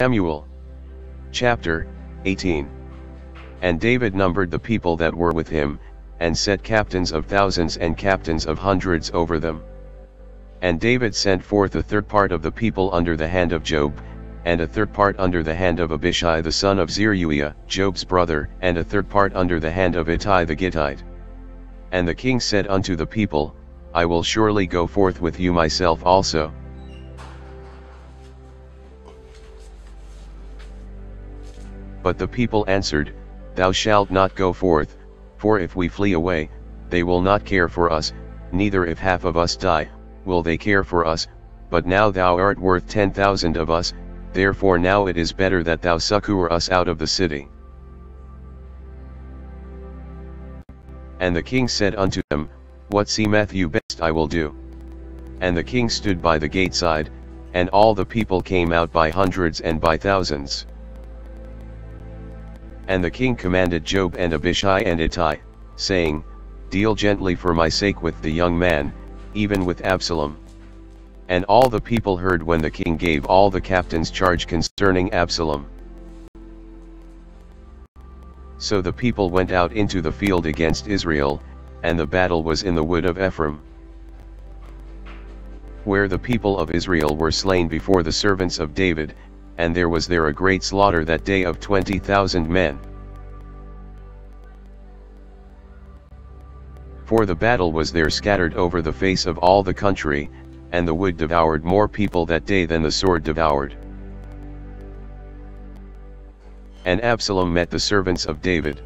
Samuel. Chapter 18 And David numbered the people that were with him, and set captains of thousands and captains of hundreds over them. And David sent forth a third part of the people under the hand of Joab, and a third part under the hand of Abishai the son of Zeruiah, Joab's brother, and a third part under the hand of Ittai the Gittite. And the king said unto the people, I will surely go forth with you myself also. But the people answered, Thou shalt not go forth, for if we flee away, they will not care for us, neither if half of us die, will they care for us, but now thou art worth ten thousand of us, therefore now it is better that thou succour us out of the city. And the king said unto them, What seemeth you best I will do. And the king stood by the gate side, and all the people came out by hundreds and by thousands. And the king commanded Joab and Abishai and Ittai, saying, Deal gently for my sake with the young man, even with Absalom. And all the people heard when the king gave all the captains charge concerning Absalom. So the people went out into the field against Israel, and the battle was in the wood of Ephraim. Where the people of Israel were slain before the servants of David, and there was there a great slaughter that day of twenty thousand men. For the battle was there scattered over the face of all the country, and the wood devoured more people that day than the sword devoured. And Absalom met the servants of David.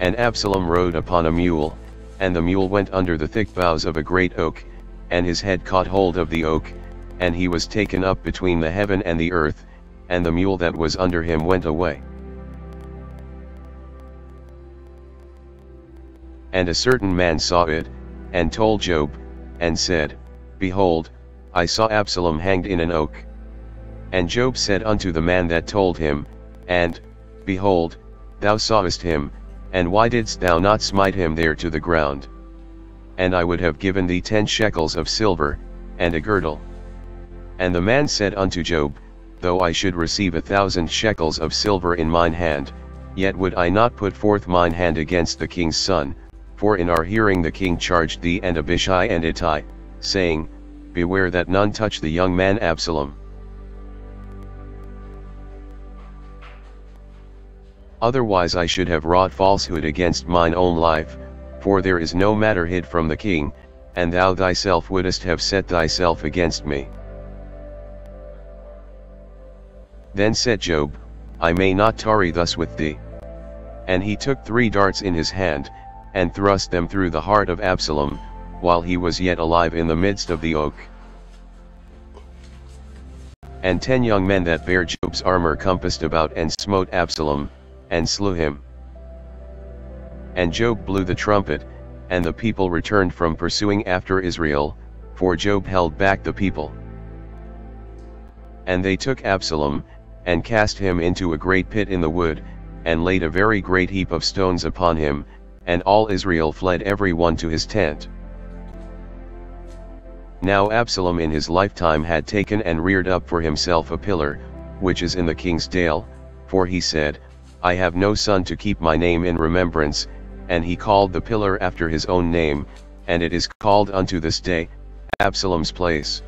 And Absalom rode upon a mule, and the mule went under the thick boughs of a great oak, and his head caught hold of the oak, and he was taken up between the heaven and the earth, and the mule that was under him went away. And a certain man saw it, and told Joab, and said, Behold, I saw Absalom hanged in an oak. And Joab said unto the man that told him, And, behold, thou sawest him, and why didst thou not smite him there to the ground? And I would have given thee ten shekels of silver, and a girdle. And the man said unto Joab, though I should receive a thousand shekels of silver in mine hand, yet would I not put forth mine hand against the king's son, for in our hearing the king charged thee and Abishai and Ittai, saying, Beware that none touch the young man Absalom. Otherwise I should have wrought falsehood against mine own life, for there is no matter hid from the king, and thou thyself wouldest have set thyself against me. Then said Joab, I may not tarry thus with thee. And he took three darts in his hand, and thrust them through the heart of Absalom, while he was yet alive in the midst of the oak. And ten young men that bare Joab's armor compassed about and smote Absalom, and slew him. And Joab blew the trumpet, and the people returned from pursuing after Israel, for Joab held back the people. And they took Absalom, and cast him into a great pit in the wood, and laid a very great heap of stones upon him, and all Israel fled every one to his tent. Now Absalom in his lifetime had taken and reared up for himself a pillar, which is in the king's dale, for he said, I have no son to keep my name in remembrance, and he called the pillar after his own name, and it is called unto this day, Absalom's place.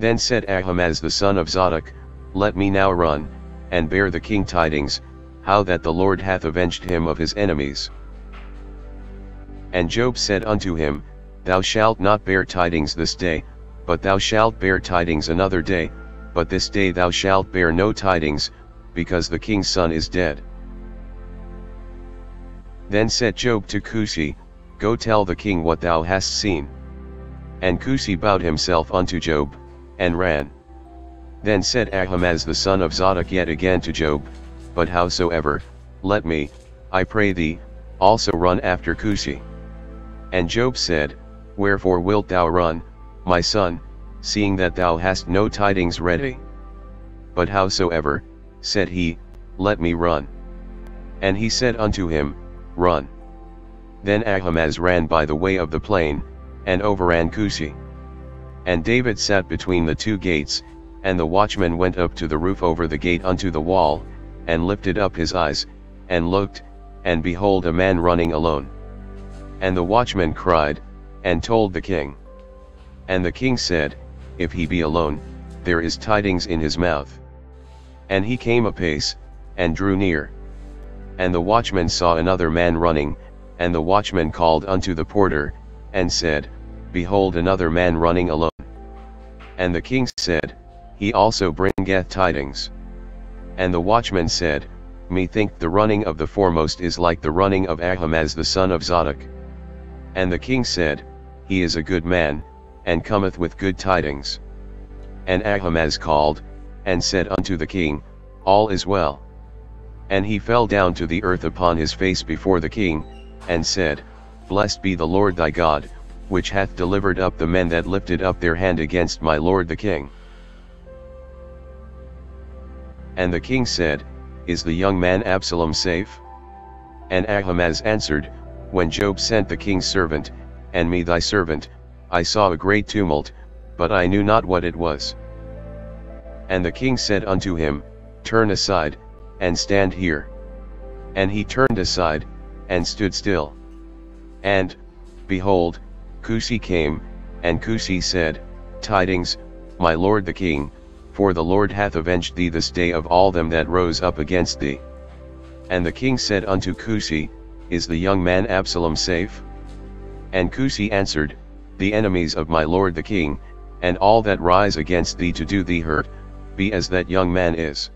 Then said Ahimaaz the son of Zadok, Let me now run, and bear the king tidings, how that the Lord hath avenged him of his enemies. And Joab said unto him, Thou shalt not bear tidings this day, but thou shalt bear tidings another day, but this day thou shalt bear no tidings, because the king's son is dead. Then said Joab to Cushi, Go tell the king what thou hast seen. And Cushi bowed himself unto Joab, and ran. Then said Ahimaaz the son of Zadok yet again to Joab, But howsoever, let me, I pray thee, also run after Cushi. And Joab said, Wherefore wilt thou run, my son, seeing that thou hast no tidings ready? But howsoever, said he, let me run. And he said unto him, Run. Then Ahimaaz ran by the way of the plain, and overran Cushi. And David sat between the two gates, and the watchman went up to the roof over the gate unto the wall, and lifted up his eyes, and looked, and behold a man running alone. And the watchman cried, and told the king. And the king said, If he be alone, there is tidings in his mouth. And he came apace, and drew near. And the watchman saw another man running, and the watchman called unto the porter, and said, Behold another man running alone. And the king said, He also bringeth tidings. And the watchman said, Methink the running of the foremost is like the running of Ahimaaz the son of Zadok. And the king said, He is a good man, and cometh with good tidings. And Ahimaaz called, and said unto the king, All is well. And he fell down to the earth upon his face before the king, and said, Blessed be the Lord thy God, which hath delivered up the men that lifted up their hand against my lord the king. And the king said, Is the young man Absalom safe? And Ahimaaz answered, When Joab sent the king's servant, and me thy servant, I saw a great tumult, but I knew not what it was. And the king said unto him, Turn aside, and stand here. And he turned aside, and stood still. And, behold, Cushi came, and Cushi said, Tidings, my lord the king, for the Lord hath avenged thee this day of all them that rose up against thee. And the king said unto Cushi, Is the young man Absalom safe? And Cushi answered, The enemies of my lord the king, and all that rise against thee to do thee hurt, be as that young man is.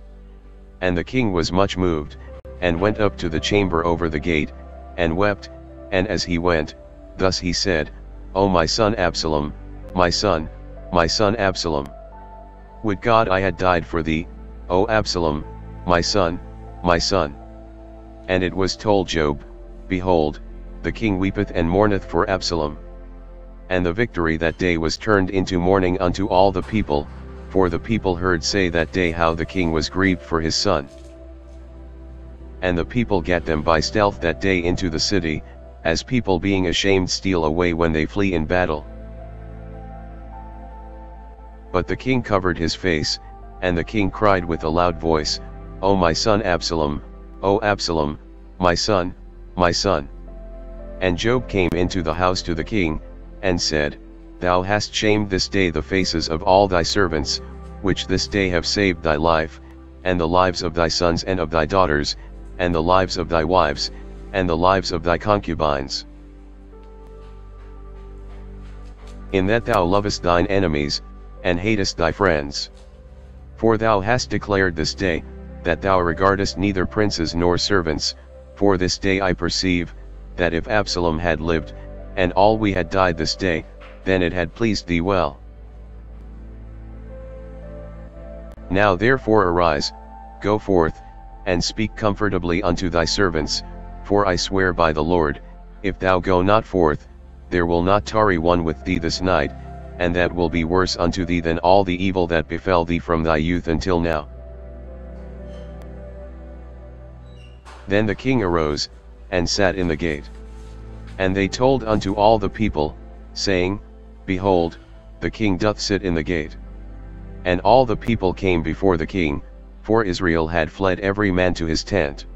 And the king was much moved, and went up to the chamber over the gate, and wept, and as he went, thus he said, O my son Absalom, my son, my son Absalom. Would God I had died for thee, O Absalom, my son, my son. And it was told Joab, Behold, the king weepeth and mourneth for Absalom. And the victory that day was turned into mourning unto all the people, for the people heard say that day how the king was grieved for his son. And the people get them by stealth that day into the city, as people being ashamed steal away when they flee in battle. But the king covered his face, and the king cried with a loud voice, O my son Absalom, O Absalom, my son, my son. And Joab came into the house to the king, and said, Thou hast shamed this day the faces of all thy servants, which this day have saved thy life, and the lives of thy sons and of thy daughters, and the lives of thy wives, and the lives of thy concubines. In that thou lovest thine enemies, and hatest thy friends. For thou hast declared this day, that thou regardest neither princes nor servants, for this day I perceive, that if Absalom had lived, and all we had died this day, then it had pleased thee well. Now therefore arise, go forth, and speak comfortably unto thy servants, for I swear by the Lord, if thou go not forth, there will not tarry one with thee this night, and that will be worse unto thee than all the evil that befell thee from thy youth until now. Then the king arose, and sat in the gate. And they told unto all the people, saying, Behold, the king doth sit in the gate. And all the people came before the king, for Israel had fled every man to his tent.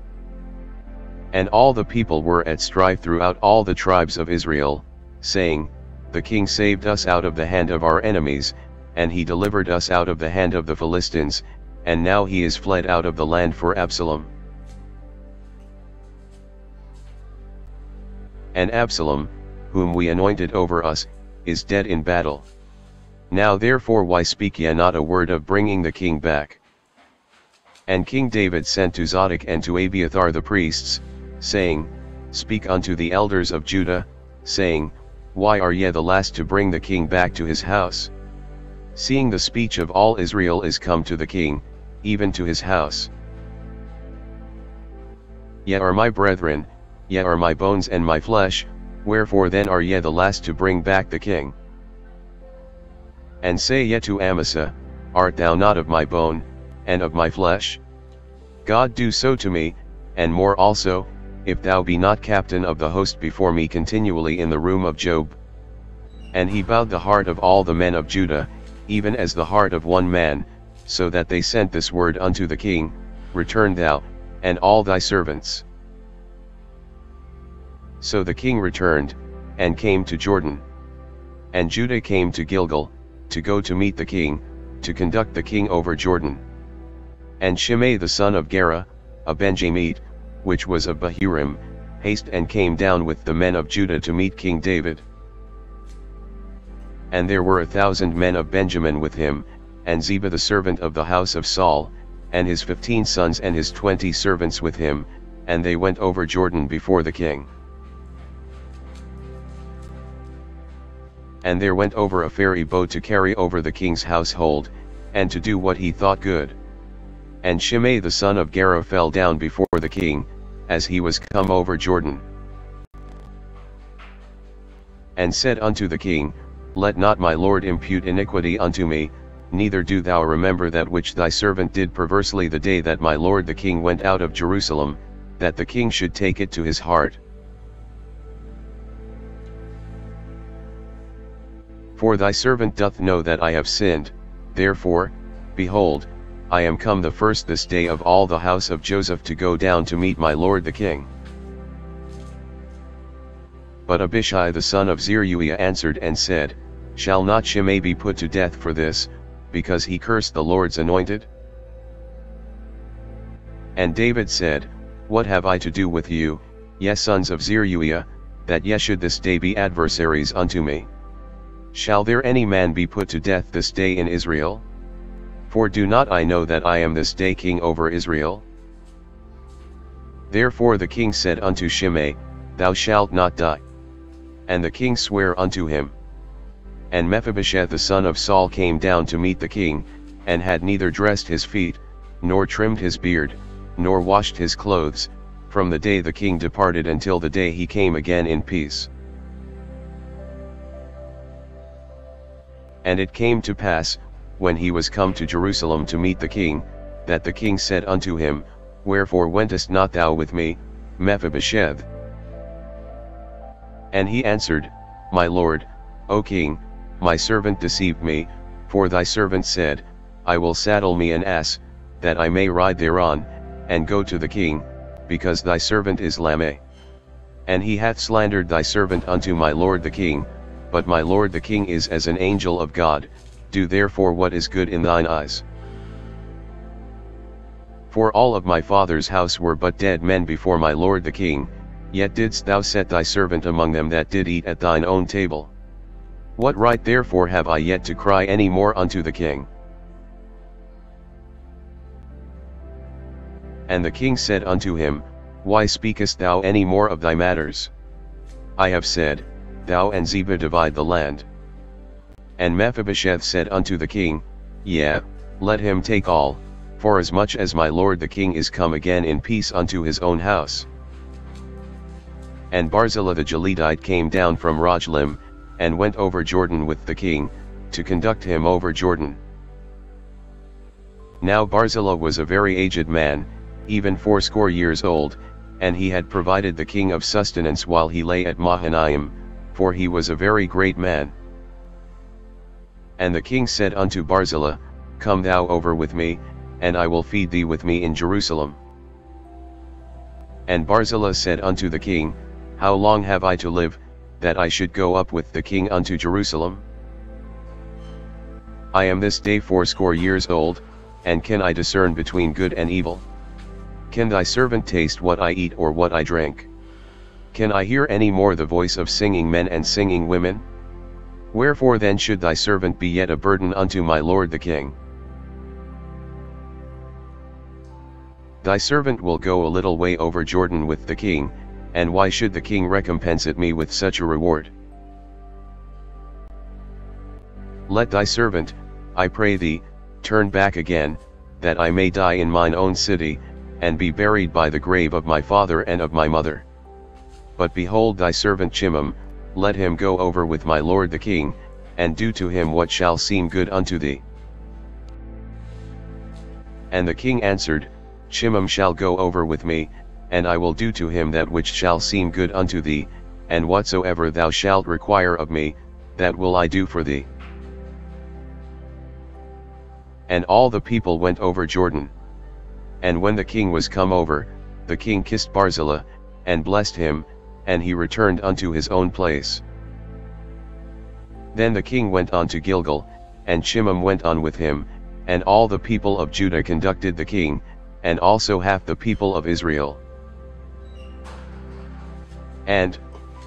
And all the people were at strife throughout all the tribes of Israel, saying, The king saved us out of the hand of our enemies, and he delivered us out of the hand of the Philistines, and now he is fled out of the land for Absalom. And Absalom, whom we anointed over us, is dead in battle. Now therefore why speak ye not a word of bringing the king back? And King David sent to Zadok and to Abiathar the priests, saying, Speak unto the elders of Judah, saying, Why are ye the last to bring the king back to his house? Seeing the speech of all Israel is come to the king, even to his house. Ye are my brethren, ye are my bones and my flesh, wherefore then are ye the last to bring back the king? And say ye to Amasa, Art thou not of my bone, and of my flesh? God do so to me, and more also, if thou be not captain of the host before me continually in the room of Joab. And he bowed the heart of all the men of Judah, even as the heart of one man, so that they sent this word unto the king, Return thou, and all thy servants. So the king returned, and came to Jordan. And Judah came to Gilgal, to go to meet the king, to conduct the king over Jordan. And Shimei the son of Gera, a Benjamite, which was of Bahurim, haste and came down with the men of Judah to meet King David. And there were a thousand men of Benjamin with him, and Ziba the servant of the house of Saul, and his fifteen sons and his twenty servants with him, and they went over Jordan before the king. And there went over a ferry boat to carry over the king's household, and to do what he thought good. And Shimei the son of Gera fell down before the king, as he was come over Jordan. And said unto the king, Let not my lord impute iniquity unto me, neither do thou remember that which thy servant did perversely the day that my lord the king went out of Jerusalem, that the king should take it to his heart. For thy servant doth know that I have sinned, therefore, behold, I am come the first this day of all the house of Joseph to go down to meet my lord the king. But Abishai the son of Zeruiah answered and said, Shall not Shimei be put to death for this, because he cursed the Lord's anointed? And David said, What have I to do with you, ye sons of Zeruiah, that ye should this day be adversaries unto me? Shall there any man be put to death this day in Israel? For do not I know that I am this day king over Israel? Therefore the king said unto Shimei, Thou shalt not die. And the king sware unto him. And Mephibosheth the son of Saul came down to meet the king, and had neither dressed his feet, nor trimmed his beard, nor washed his clothes, from the day the king departed until the day he came again in peace. And it came to pass, when he was come to Jerusalem to meet the king, that the king said unto him, Wherefore wentest not thou with me, Mephibosheth? And he answered, My lord, O king, my servant deceived me, for thy servant said, I will saddle me an ass, that I may ride thereon, and go to the king, because thy servant is Lameh. And he hath slandered thy servant unto my lord the king, but my lord the king is as an angel of God, do therefore what is good in thine eyes. For all of my father's house were but dead men before my lord the king, yet didst thou set thy servant among them that did eat at thine own table. What right therefore have I yet to cry any more unto the king? And the king said unto him, Why speakest thou any more of thy matters? I have said, Thou and Ziba divide the land. And Mephibosheth said unto the king, Yea, let him take all, for as much as my lord the king is come again in peace unto his own house. And Barzillai the Gileadite came down from Rogelim, and went over Jordan with the king, to conduct him over Jordan. Now Barzillai was a very aged man, even fourscore years old, and he had provided the king of sustenance while he lay at Mahanaim, for he was a very great man. And the king said unto Barzillai, Come thou over with me, and I will feed thee with me in Jerusalem. And Barzillai said unto the king, How long have I to live, that I should go up with the king unto Jerusalem? I am this day fourscore years old, and can I discern between good and evil? Can thy servant taste what I eat or what I drink? Can I hear any more the voice of singing men and singing women? Wherefore then should thy servant be yet a burden unto my lord the king? Thy servant will go a little way over Jordan with the king, and why should the king recompense it me with such a reward? Let thy servant, I pray thee, turn back again, that I may die in mine own city, and be buried by the grave of my father and of my mother. But behold thy servant Chimham, let him go over with my lord the king, and do to him what shall seem good unto thee. And the king answered, Chimham shall go over with me, and I will do to him that which shall seem good unto thee, and whatsoever thou shalt require of me, that will I do for thee. And all the people went over Jordan. And when the king was come over, the king kissed Barzillai, and blessed him, and he returned unto his own place. Then the king went on to Gilgal, and Chimham went on with him, and all the people of Judah conducted the king, and also half the people of Israel. And,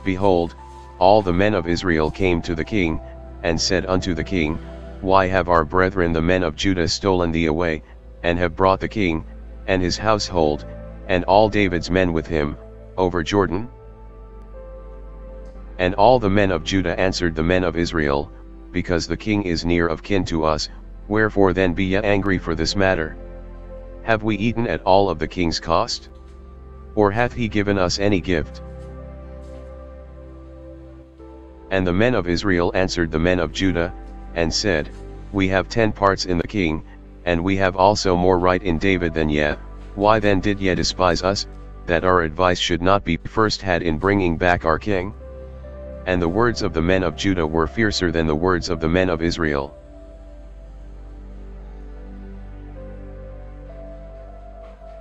behold, all the men of Israel came to the king, and said unto the king, Why have our brethren the men of Judah stolen thee away, and have brought the king, and his household, and all David's men with him, over Jordan? And all the men of Judah answered the men of Israel, Because the king is near of kin to us, wherefore then be ye angry for this matter? Have we eaten at all of the king's cost? Or hath he given us any gift? And the men of Israel answered the men of Judah, and said, We have ten parts in the king, and we have also more right in David than ye, why then did ye despise us, that our advice should not be first had in bringing back our king? And the words of the men of Judah were fiercer than the words of the men of Israel.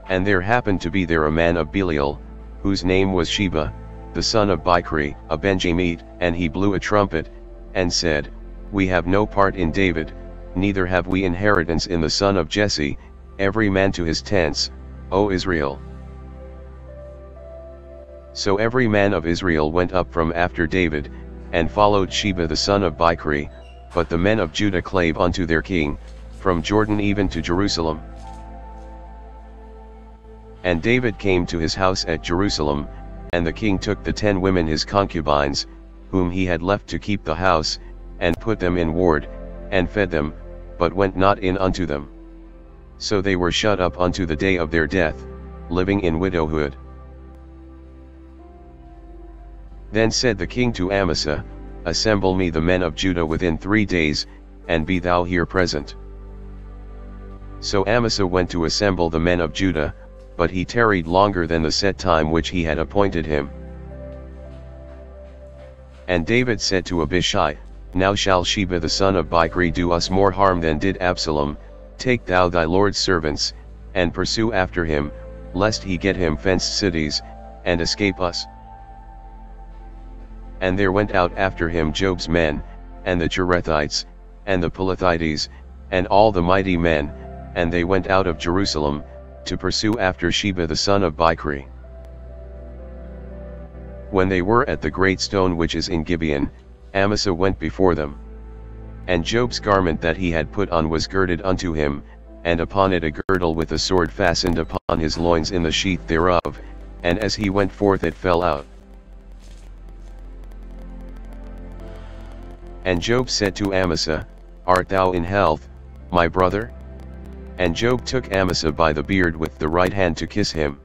And there happened to be there a man of Belial, whose name was Sheba, the son of Bichri, a Benjamite, and he blew a trumpet, and said, We have no part in David, neither have we inheritance in the son of Jesse, every man to his tents, O Israel. So every man of Israel went up from after David, and followed Sheba the son of Bichri, but the men of Judah clave unto their king, from Jordan even to Jerusalem. And David came to his house at Jerusalem, and the king took the ten women his concubines, whom he had left to keep the house, and put them in ward, and fed them, but went not in unto them. So they were shut up unto the day of their death, living in widowhood. Then said the king to Amasa, Assemble me the men of Judah within three days, and be thou here present. So Amasa went to assemble the men of Judah, but he tarried longer than the set time which he had appointed him. And David said to Abishai, Now shall Sheba the son of Bichri do us more harm than did Absalom, take thou thy lord's servants, and pursue after him, lest he get him fenced cities, and escape us. And there went out after him Joab's men, and the Cherethites, and the Pelethites, and all the mighty men, and they went out of Jerusalem, to pursue after Sheba the son of Bichri. When they were at the great stone which is in Gibeon, Amasa went before them. And Joab's garment that he had put on was girded unto him, and upon it a girdle with a sword fastened upon his loins in the sheath thereof, and as he went forth it fell out. And Joab said to Amasa, Art thou in health, my brother? And Joab took Amasa by the beard with the right hand to kiss him.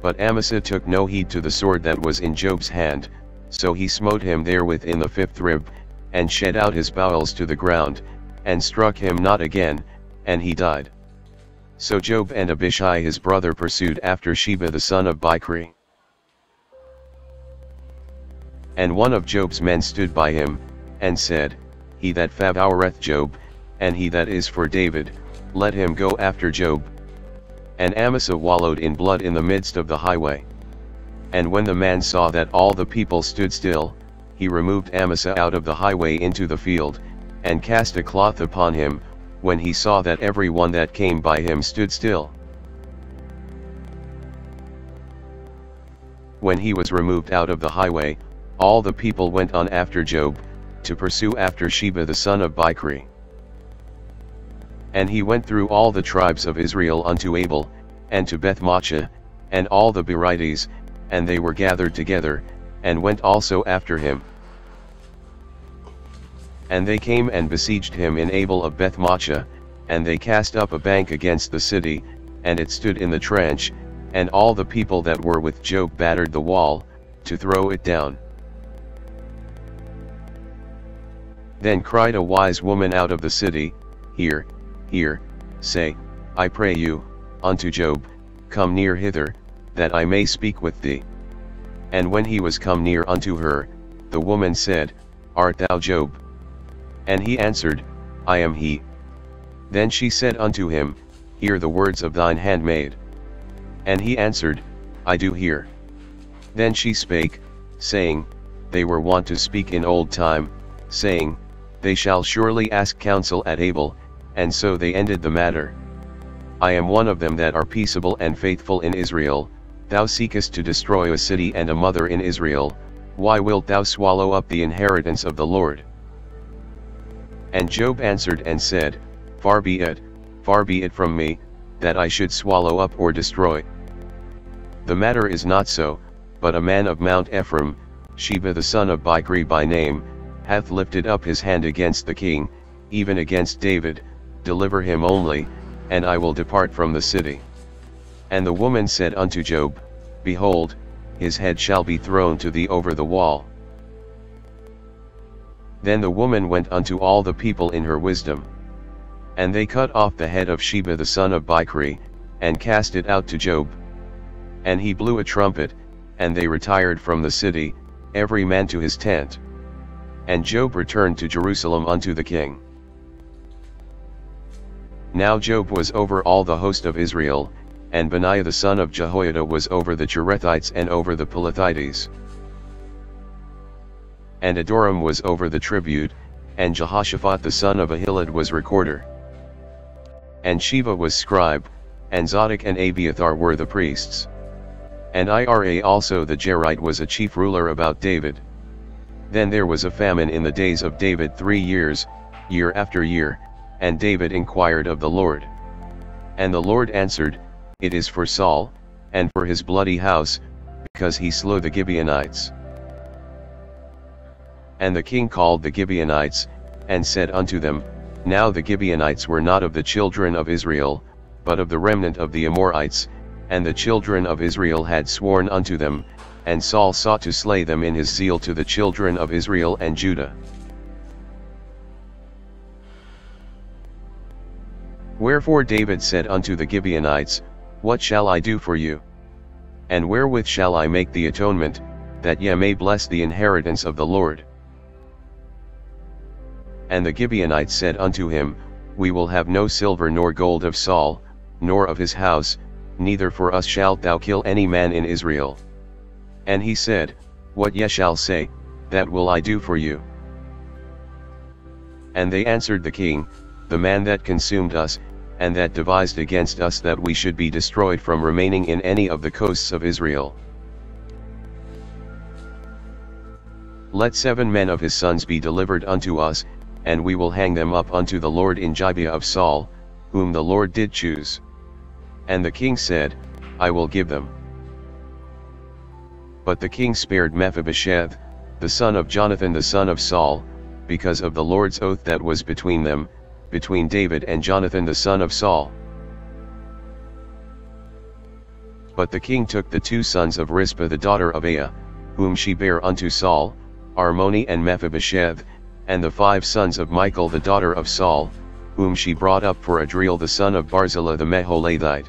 But Amasa took no heed to the sword that was in Joab's hand, so he smote him therewith in the fifth rib, and shed out his bowels to the ground, and struck him not again, and he died. So Joab and Abishai his brother pursued after Sheba the son of Bichri. And one of Joab's men stood by him, and said, He that favoureth Joab, and he that is for David, let him go after Joab. And Amasa wallowed in blood in the midst of the highway. And when the man saw that all the people stood still, he removed Amasa out of the highway into the field, and cast a cloth upon him, when he saw that every one that came by him stood still. When he was removed out of the highway, all the people went on after Joab, to pursue after Sheba the son of Bichri. And he went through all the tribes of Israel unto Abel, and to Bethmaachah, and all the Berites, and they were gathered together, and went also after him. And they came and besieged him in Abel of Bethmaachah, and they cast up a bank against the city, and it stood in the trench, and all the people that were with Joab battered the wall, to throw it down. Then cried a wise woman out of the city, Hear, hear, say, I pray you, unto Joab, Come near hither, that I may speak with thee. And when he was come near unto her, the woman said, Art thou Joab? And he answered, I am he. Then she said unto him, Hear the words of thine handmaid. And he answered, I do hear. Then she spake, saying, They were wont to speak in old time, saying, They shall surely ask counsel at Abel, and so they ended the matter. I am one of them that are peaceable and faithful in Israel, thou seekest to destroy a city and a mother in Israel, why wilt thou swallow up the inheritance of the Lord? And Joab answered and said, Far be it, far be it from me, that I should swallow up or destroy. The matter is not so, but a man of Mount Ephraim, Sheba the son of Bichri by name, hath lifted up his hand against the king, even against David, deliver him only, and I will depart from the city. And the woman said unto Joab, Behold, his head shall be thrown to thee over the wall. Then the woman went unto all the people in her wisdom. And they cut off the head of Sheba the son of Bichri, and cast it out to Joab. And he blew a trumpet, and they retired from the city, every man to his tent. And Joab returned to Jerusalem unto the king. Now Joab was over all the host of Israel, and Benaiah the son of Jehoiada was over the Cherethites and over the Pelethites and Adoram was over the tribute, and Jehoshaphat the son of Ahilud was recorder. And Sheva was scribe, and Zadok and Abiathar were the priests. And Ira also the Jerite was a chief ruler about David. Then there was a famine in the days of David three years, year after year, and David inquired of the Lord. And the Lord answered, It is for Saul, and for his bloody house, because he slew the Gibeonites. And the king called the Gibeonites, and said unto them, Now the Gibeonites were not of the children of Israel, but of the remnant of the Amorites, and the children of Israel had sworn unto them, and Saul sought to slay them in his zeal to the children of Israel and Judah. Wherefore David said unto the Gibeonites, What shall I do for you? And wherewith shall I make the atonement, that ye may bless the inheritance of the Lord? And the Gibeonites said unto him, We will have no silver nor gold of Saul, nor of his house, neither for us shalt thou kill any man in Israel. And he said, What ye shall say, that will I do for you. And they answered the king, The man that consumed us, and that devised against us that we should be destroyed from remaining in any of the coasts of Israel. Let seven men of his sons be delivered unto us, and we will hang them up unto the Lord in Gibeah of Saul, whom the Lord did choose. And the king said, I will give them. But the king spared Mephibosheth, the son of Jonathan the son of Saul, because of the Lord's oath that was between them, between David and Jonathan the son of Saul. But the king took the two sons of Rizpah the daughter of Aiah, whom she bare unto Saul, Armoni and Mephibosheth, and the five sons of Michal the daughter of Saul, whom she brought up for Adriel the son of Barzillai the Meholathite.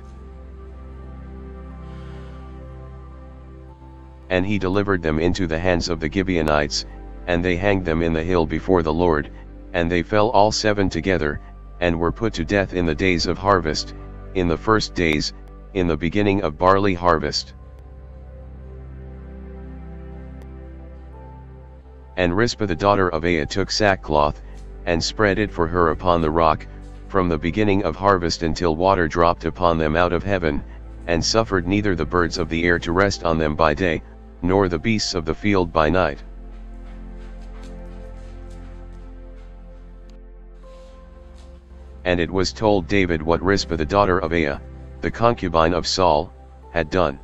And he delivered them into the hands of the Gibeonites, and they hanged them in the hill before the Lord, and they fell all seven together, and were put to death in the days of harvest, in the first days, in the beginning of barley harvest. And Rizpah the daughter of Aiah took sackcloth, and spread it for her upon the rock, from the beginning of harvest until water dropped upon them out of heaven, and suffered neither the birds of the air to rest on them by day, nor the beasts of the field by night. And it was told David what Rizpah the daughter of Aiah, the concubine of Saul, had done.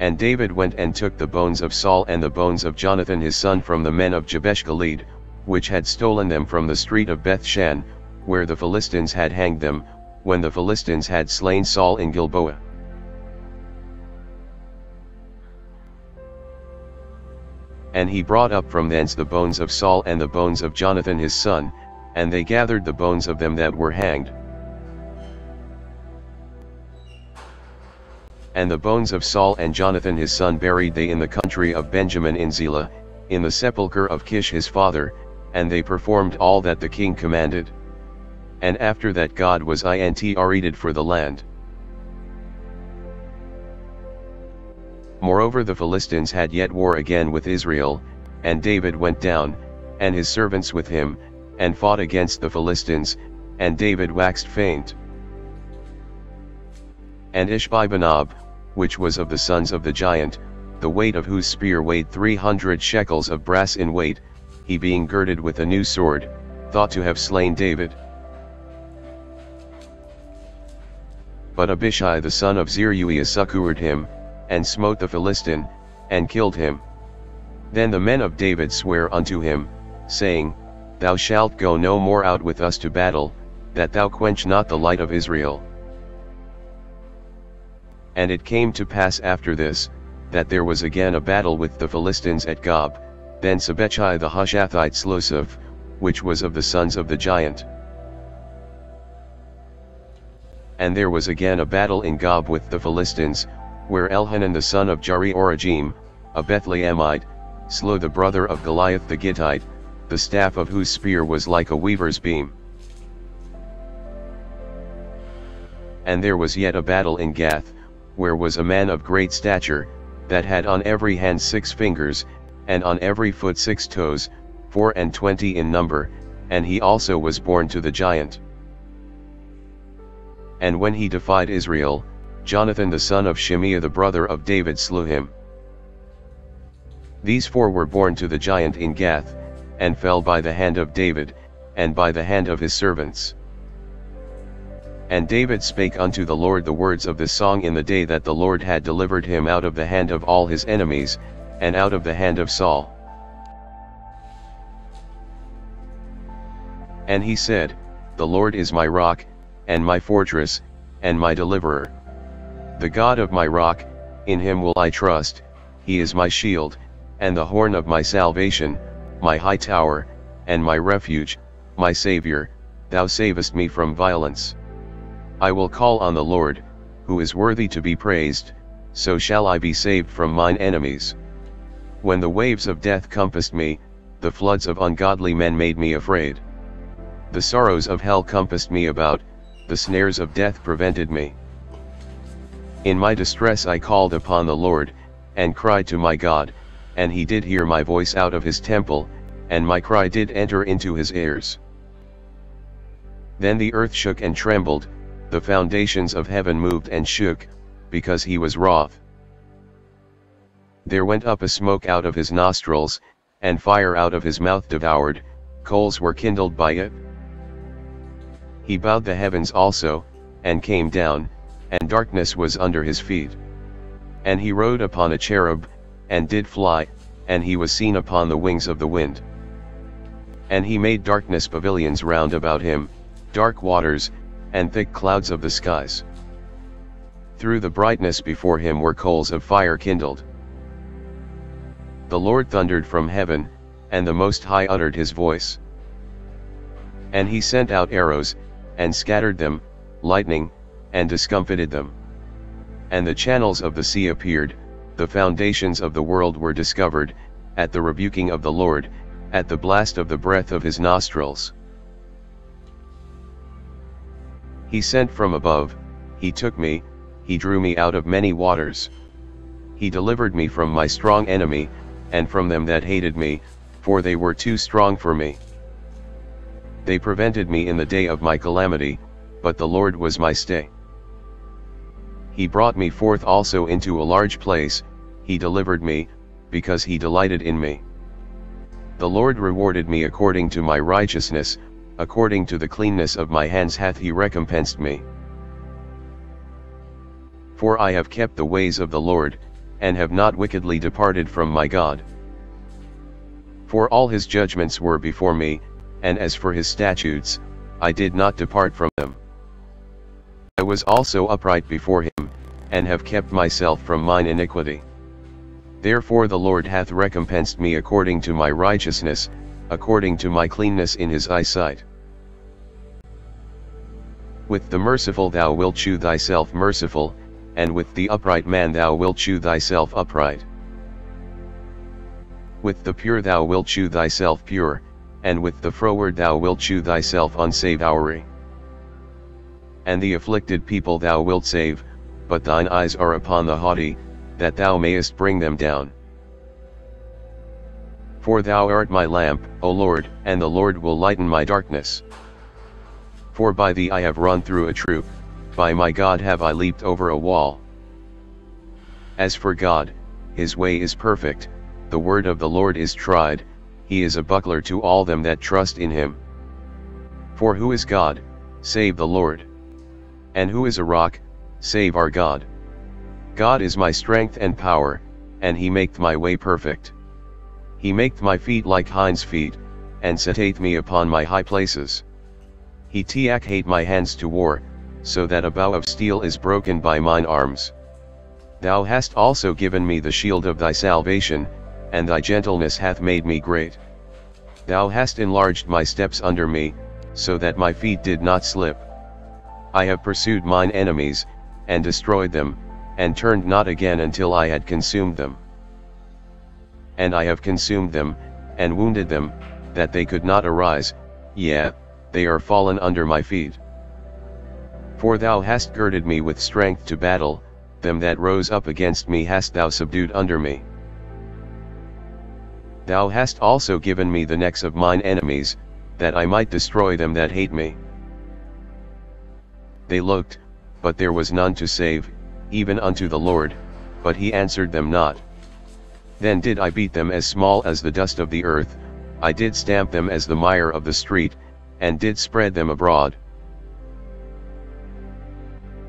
And David went and took the bones of Saul and the bones of Jonathan his son from the men of Jabesh Gilead, which had stolen them from the street of Bethshan, where the Philistines had hanged them, when the Philistines had slain Saul in Gilboa. And he brought up from thence the bones of Saul and the bones of Jonathan his son, and they gathered the bones of them that were hanged. And the bones of Saul and Jonathan his son buried they in the country of Benjamin in Zelah, in the sepulchre of Kish his father, and they performed all that the king commanded. And after that God was intreated for the land. Moreover the Philistines had yet war again with Israel, and David went down, and his servants with him, and fought against the Philistines, and David waxed faint. And Ishbi-benob, which was of the sons of the giant, the weight of whose spear weighed three hundred shekels of brass in weight, he being girded with a new sword, thought to have slain David. But Abishai the son of Zeruiah succored him, and smote the Philistine, and killed him. Then the men of David sware unto him, saying, Thou shalt go no more out with us to battle, that thou quench not the light of Israel. And it came to pass after this, that there was again a battle with the Philistines at Gob, then Sibbechai the Hushathite slew which was of the sons of the giant. And there was again a battle in Gob with the Philistines, where Elhanan the son of Jare-Oregim, a Bethlehemite, slew the brother of Goliath the Gittite, the staff of whose spear was like a weaver's beam. And there was yet a battle in Gath, where was a man of great stature, that had on every hand six fingers, and on every foot six toes, four and twenty in number, and he also was born to the giant. And when he defied Israel, Jonathan the son of Shimea the brother of David slew him. These four were born to the giant in Gath, and fell by the hand of David, and by the hand of his servants. And David spake unto the Lord the words of this song in the day that the Lord had delivered him out of the hand of all his enemies, and out of the hand of Saul. And he said, The Lord is my rock, and my fortress, and my deliverer. The God of my rock, in him will I trust, he is my shield, and the horn of my salvation, my high tower, and my refuge, my Saviour, thou savest me from violence. I will call on the Lord, who is worthy to be praised, so shall I be saved from mine enemies. When the waves of death compassed me, the floods of ungodly men made me afraid. The sorrows of hell compassed me about, the snares of death prevented me. In my distress I called upon the Lord, and cried to my God, and he did hear my voice out of his temple, and my cry did enter into his ears. Then the earth shook and trembled, the foundations of heaven moved and shook, because he was wroth. There went up a smoke out of his nostrils, and fire out of his mouth devoured, coals were kindled by it. He bowed the heavens also, and came down, and darkness was under his feet. And he rode upon a cherub, and did fly, and he was seen upon the wings of the wind. And he made darkness pavilions round about him, dark waters, and thick clouds of the skies. Through the brightness before him were coals of fire kindled. The Lord thundered from heaven, and the Most High uttered his voice. And he sent out arrows, and scattered them, lightning, and discomfited them. And the channels of the sea appeared, the foundations of the world were discovered, at the rebuking of the Lord, at the blast of the breath of his nostrils. He sent from above, he took me, he drew me out of many waters. He delivered me from my strong enemy, and from them that hated me, for they were too strong for me. They prevented me in the day of my calamity, but the Lord was my stay. He brought me forth also into a large place, he delivered me, because he delighted in me. The Lord rewarded me according to my righteousness, according to the cleanness of my hands hath he recompensed me. For I have kept the ways of the Lord, and have not wickedly departed from my God. For all his judgments were before me, and as for his statutes, I did not depart from them. I was also upright before him, and have kept myself from mine iniquity. Therefore the Lord hath recompensed me according to my righteousness, according to my cleanness in his eyesight. With the merciful thou wilt shew thyself merciful, and with the upright man thou wilt shew thyself upright. With the pure thou wilt chew thyself pure, and with the froward thou wilt chew thyself unsavoury. And the afflicted people thou wilt save, but thine eyes are upon the haughty, that thou mayest bring them down. For thou art my lamp, O Lord, and the Lord will lighten my darkness. For by thee I have run through a troop, by my God have I leaped over a wall. As for God, his way is perfect, the word of the Lord is tried, he is a buckler to all them that trust in him. For who is God, save the Lord? And who is a rock, save our God? God is my strength and power, and he maketh my way perfect. He maketh my feet like hinds feet, and setteth me upon my high places. He teach hate my hands to war, so that a bow of steel is broken by mine arms. Thou hast also given me the shield of thy salvation, and thy gentleness hath made me great. Thou hast enlarged my steps under me, so that my feet did not slip. I have pursued mine enemies, and destroyed them, and turned not again until I had consumed them. And I have consumed them, and wounded them, that they could not arise, yea, they are fallen under my feet. For thou hast girded me with strength to battle, them that rose up against me hast thou subdued under me. Thou hast also given me the necks of mine enemies, that I might destroy them that hate me. They looked, but there was none to save, even unto the Lord, but he answered them not. Then did I beat them as small as the dust of the earth, I did stamp them as the mire of the street, and did spread them abroad.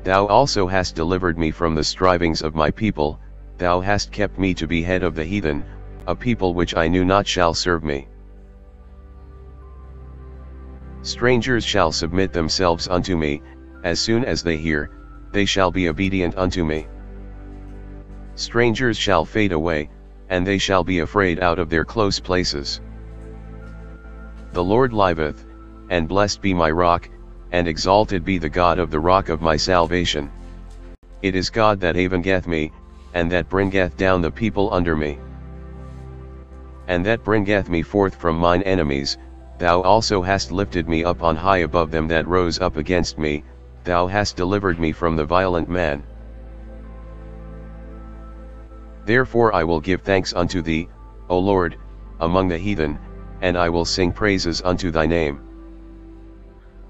Thou also hast delivered me from the strivings of my people, thou hast kept me to be head of the heathen, a people which I knew not shall serve me. Strangers shall submit themselves unto me, as soon as they hear, they shall be obedient unto me. Strangers shall fade away, and they shall be afraid out of their close places. The Lord liveth, and blessed be my rock, and exalted be the God of the rock of my salvation. It is God that avengeth me, and that bringeth down the people under me. And that bringeth me forth from mine enemies, thou also hast lifted me up on high above them that rose up against me, thou hast delivered me from the violent man. Therefore I will give thanks unto thee, O Lord, among the heathen, and I will sing praises unto thy name.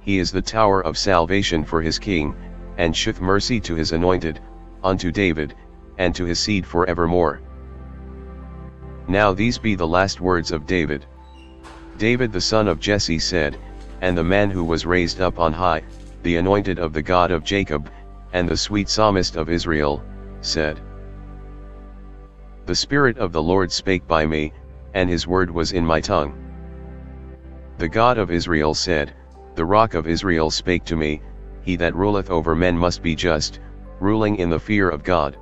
He is the tower of salvation for his king, and sheweth mercy to his anointed, unto David, and to his seed for evermore. Now these be the last words of David. David the son of Jesse said, And the man who was raised up on high, the anointed of the God of Jacob, and the sweet psalmist of Israel, said, The Spirit of the Lord spake by me, and his word was in my tongue. The God of Israel said, the rock of Israel spake to me, He that ruleth over men must be just, ruling in the fear of God.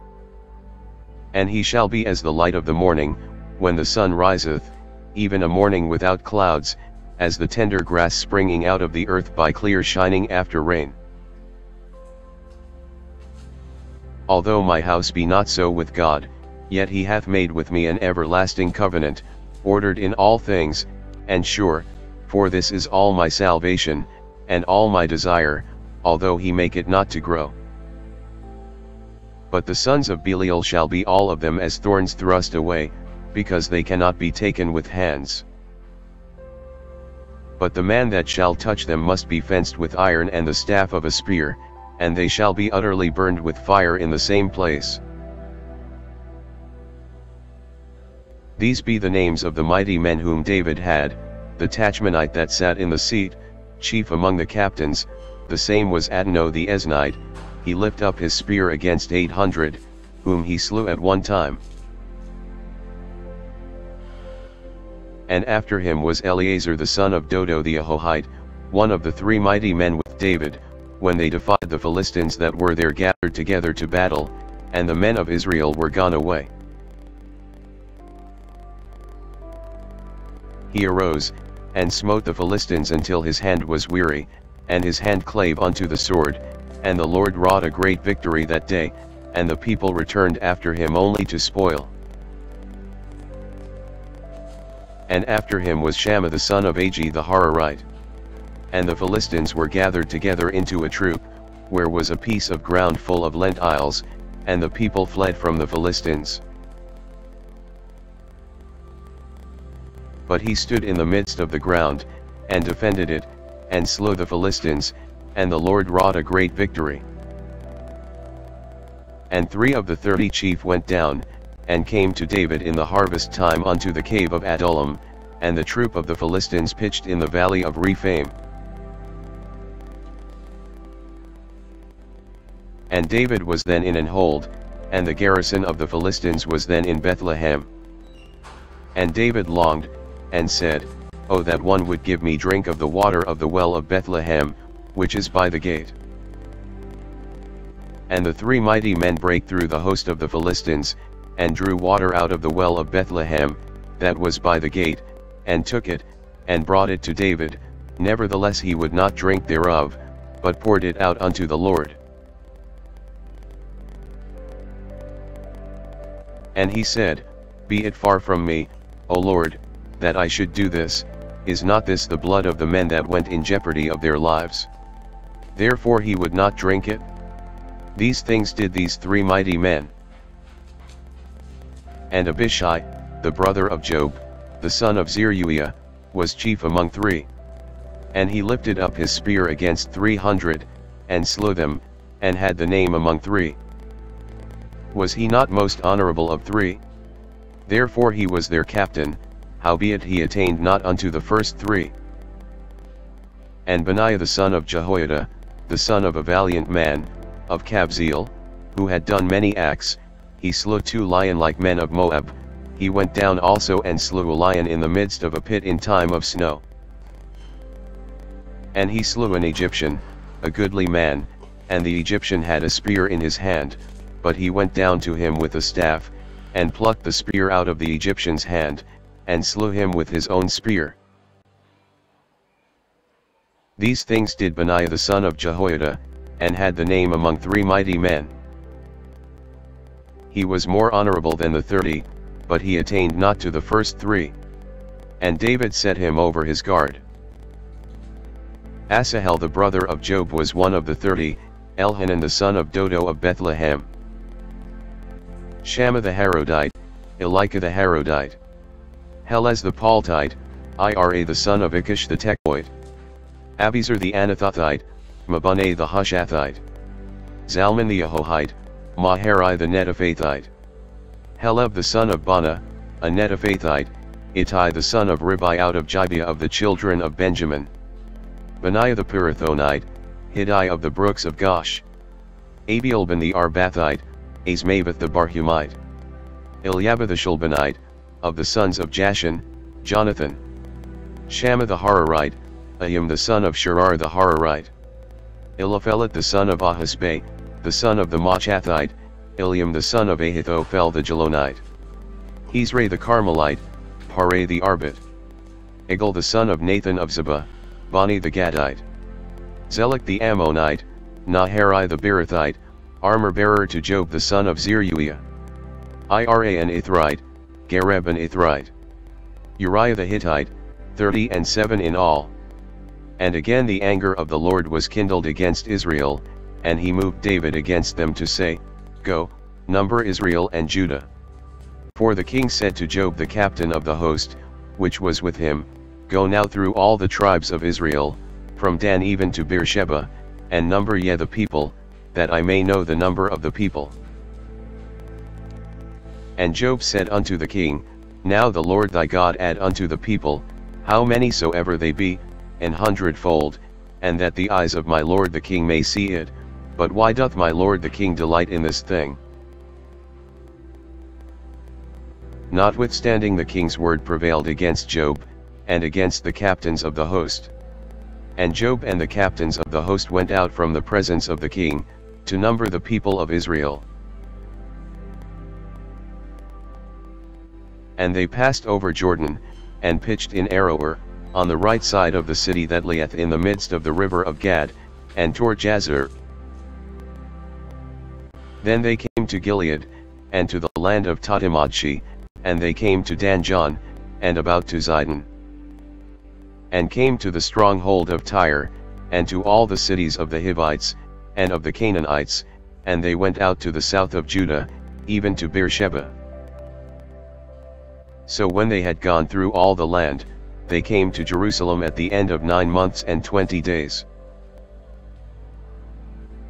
And he shall be as the light of the morning, when the sun riseth, even a morning without clouds, as the tender grass springing out of the earth by clear shining after rain. Although my house be not so with God, yet he hath made with me an everlasting covenant, ordered in all things, and sure, for this is all my salvation, and all my desire, although he make it not to grow. But the sons of Belial shall be all of them as thorns thrust away, because they cannot be taken with hands. But the man that shall touch them must be fenced with iron and the staff of a spear, and they shall be utterly burned with fire in the same place. These be the names of the mighty men whom David had, the Tachmonite that sat in the seat, chief among the captains, the same was Adino the Eznite, he lift up his spear against eight hundred, whom he slew at one time. And after him was Eleazar the son of Dodo the Ahohite, one of the three mighty men with David, when they defied the Philistines that were there gathered together to battle, and the men of Israel were gone away. He arose, and smote the Philistines until his hand was weary, and his hand clave unto the sword, and the Lord wrought a great victory that day, and the people returned after him only to spoil. And after him was Shammah the son of Agee the Hararite. And the Philistines were gathered together into a troop, where was a piece of ground full of lentiles, and the people fled from the Philistines. But he stood in the midst of the ground, and defended it, and slew the Philistines, and the Lord wrought a great victory. And three of the thirty chief went down, and came to David in the harvest time unto the cave of Adullam, and the troop of the Philistines pitched in the valley of Rephaim. And David was then in an hold, and the garrison of the Philistines was then in Bethlehem. And David longed, and said, Oh that one would give me drink of the water of the well of Bethlehem, which is by the gate. And the three mighty men brake through the host of the Philistines, and drew water out of the well of Bethlehem, that was by the gate, and took it, and brought it to David, nevertheless he would not drink thereof, but poured it out unto the Lord. And he said, Be it far from me, O Lord, that I should do this, is not this the blood of the men that went in jeopardy of their lives? Therefore he would not drink it? These things did these three mighty men. And Abishai, the brother of Joab, the son of Zeruiah, was chief among three. And he lifted up his spear against three hundred, and slew them, and had the name among three. Was he not most honorable of three? Therefore he was their captain, howbeit he attained not unto the first three. And Benaiah the son of Jehoiada, the son of a valiant man, of Kabzeel, who had done many acts, he slew two lion-like men of Moab, he went down also and slew a lion in the midst of a pit in time of snow. And he slew an Egyptian, a goodly man, and the Egyptian had a spear in his hand, but he went down to him with a staff, and plucked the spear out of the Egyptian's hand, and slew him with his own spear. These things did Benaiah the son of Jehoiada, and had the name among three mighty men. He was more honorable than the thirty, but he attained not to the first three. And David set him over his guard. Asahel the brother of Joab was one of the thirty, Elhanan the son of Dodo of Bethlehem. Shammah the Harodite, Elika the Harodite. Helez the Paltite, Ira the son of Ikkesh the Tekoite. Abiezer the Anethothite, Mebunnai the Hushathite. Zalmon the Ahohite, Maharai the Netophathite. Heleb the son of Baanah, a Netophathite, Ittai the son of Ribai out of Gibeah of the children of Benjamin. Benaiah the Pirathonite, Hiddai of the brooks of Gaash. Abialbon the Arbathite, Azmaveth the Barhumite. Eliahba the Shaalbonite, of the sons of Jashen, Jonathan. Shammah the Hararite, Ahiam the son of Sharar the Hararite. Eliphelet the son of Ahasbai, the son of the Maachathite, Eliam the son of Ahithophel the Gilonite. Hezrai the Carmelite, Paarai the Arbite. Igal the son of Nathan of Zobah, Bani the Gadite. Zelek the Ammonite, Nahari the Beerothite, armor-bearer to Joab the son of Zeruiah. Ira an Ithrite, Gareb an Ithrite. Uriah the Hittite, thirty and seven in all. And again the anger of the Lord was kindled against Israel, and he moved David against them to say, Go, number Israel and Judah. For the king said to Joab the captain of the host, which was with him, Go now through all the tribes of Israel, from Dan even to Beersheba, and number ye the people, that I may know the number of the people. And Joab said unto the king, Now the Lord thy God add unto the people, how many soever they be, an hundredfold, and that the eyes of my lord the king may see it, but why doth my lord the king delight in this thing? Notwithstanding the king's word prevailed against Joab, and against the captains of the host. And Joab and the captains of the host went out from the presence of the king, to number the people of Israel. And they passed over Jordan, and pitched in Aroer, on the right side of the city that lieth in the midst of the river of Gad, and toward Jazer. Then they came to Gilead, and to the land of Tahtimhodshi, and they came to Danjaan, and about to Zidon. And came to the stronghold of Tyre, and to all the cities of the Hivites, and of the Canaanites, and they went out to the south of Judah, even to Beersheba. So when they had gone through all the land, they came to Jerusalem at the end of nine months and twenty days.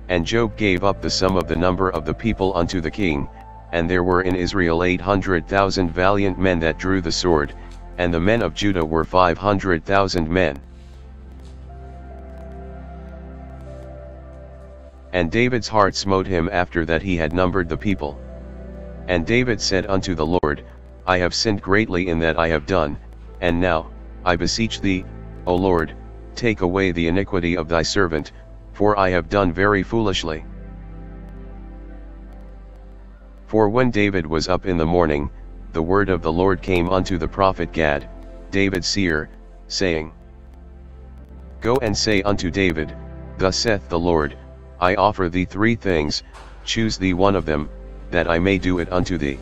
And Joab gave up the sum of the number of the people unto the king, and there were in Israel eight hundred thousand valiant men that drew the sword, and the men of Judah were five hundred thousand men. And David's heart smote him after that he had numbered the people. And David said unto the Lord, I have sinned greatly in that I have done, and now, I beseech thee, O Lord, take away the iniquity of thy servant, for I have done very foolishly. For when David was up in the morning, the word of the Lord came unto the prophet Gad, David's seer, saying, Go and say unto David, Thus saith the Lord, I offer thee three things, choose thee one of them, that I may do it unto thee.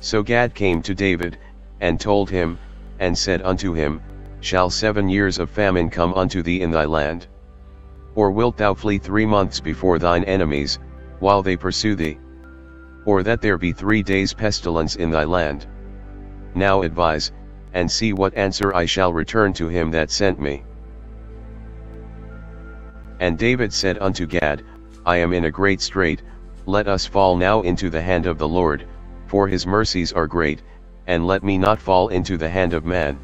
So Gad came to David, and told him, and said unto him, Shall seven years of famine come unto thee in thy land? Or wilt thou flee three months before thine enemies, while they pursue thee? Or that there be three days pestilence in thy land? Now advise, and see what answer I shall return to him that sent me. And David said unto Gad, I am in a great strait, let us fall now into the hand of the Lord, for his mercies are great, and let me not fall into the hand of man.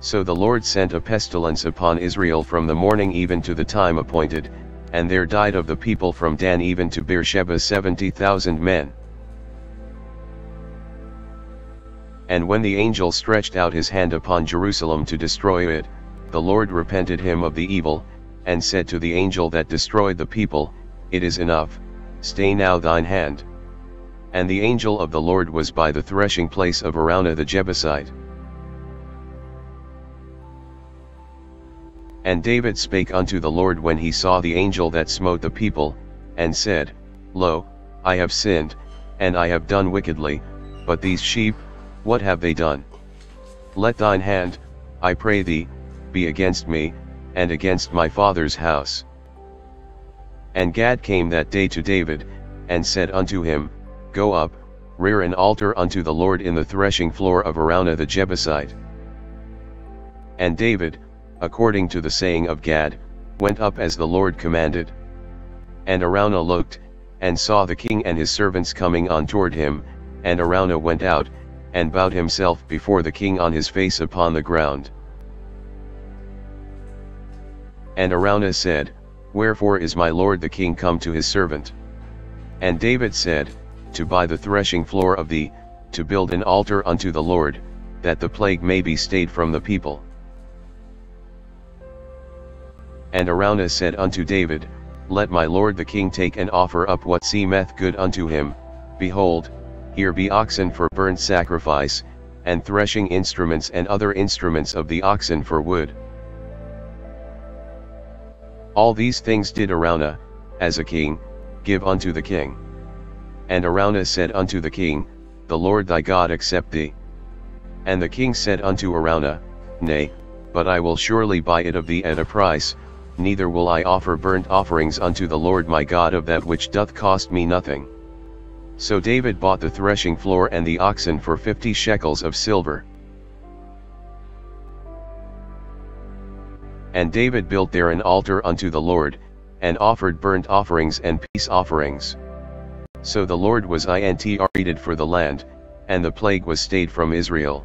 So the Lord sent a pestilence upon Israel from the morning even to the time appointed, and there died of the people from Dan even to Beersheba seventy thousand men. And when the angel stretched out his hand upon Jerusalem to destroy it, the Lord repented him of the evil, and said to the angel that destroyed the people, It is enough, stay now thine hand. And the angel of the Lord was by the threshing place of Araunah the Jebusite. And David spake unto the Lord when he saw the angel that smote the people, and said, Lo, I have sinned, and I have done wickedly, but these sheep, what have they done? Let thine hand, I pray thee, be against me, and against my father's house. And Gad came that day to David, and said unto him, Go up, rear an altar unto the Lord in the threshing floor of Araunah the Jebusite. And David, according to the saying of Gad, went up as the Lord commanded. And Araunah looked, and saw the king and his servants coming on toward him, and Araunah went out, and bowed himself before the king on his face upon the ground. And Araunah said, Wherefore is my lord the king come to his servant? And David said, To buy the threshing floor of thee, to build an altar unto the Lord, that the plague may be stayed from the people. And Araunah said unto David, Let my lord the king take and offer up what seemeth good unto him, behold, here be oxen for burnt sacrifice, and threshing instruments and other instruments of the oxen for wood. All these things did Araunah, as a king, give unto the king. And Araunah said unto the king, The Lord thy God accept thee. And the king said unto Araunah, Nay, but I will surely buy it of thee at a price, neither will I offer burnt offerings unto the Lord my God of that which doth cost me nothing. So David bought the threshing floor and the oxen for fifty shekels of silver. And David built there an altar unto the Lord, and offered burnt offerings and peace offerings. So the Lord was intreated for the land, and the plague was stayed from Israel.